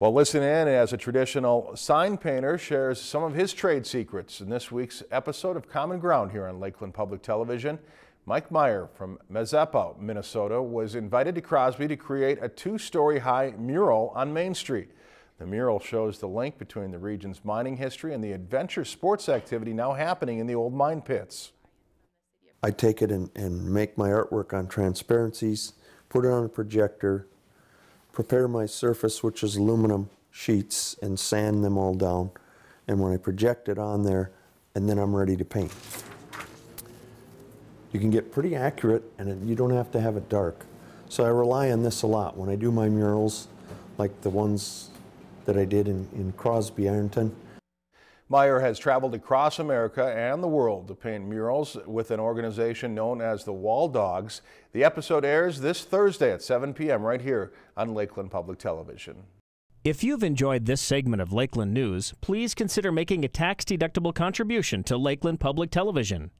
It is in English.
Well, listen in as a traditional sign painter shares some of his trade secrets in this week's episode of Common Ground here on Lakeland Public Television. Mike Meyer from Mazeppa, Minnesota, was invited to Crosby to create a two-story high mural on Main Street. The mural shows the link between the region's mining history and the adventure sports activity now happening in the old mine pits. I take it and, and make my artwork on transparencies, put it on a projector, prepare my surface, which is aluminum sheets, and sand them all down. And when I project it on there, and then I'm ready to paint. You can get pretty accurate, and you don't have to have it dark. So I rely on this a lot. When I do my murals, like the ones that I did in, in Crosby, Ironton, Meyer has traveled across America and the world to paint murals with an organization known as the Walldogs. The episode airs this Thursday at 7 p.m. right here on Lakeland Public Television. If you've enjoyed this segment of Lakeland News, please consider making a tax-deductible contribution to Lakeland Public Television.